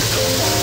Let's go.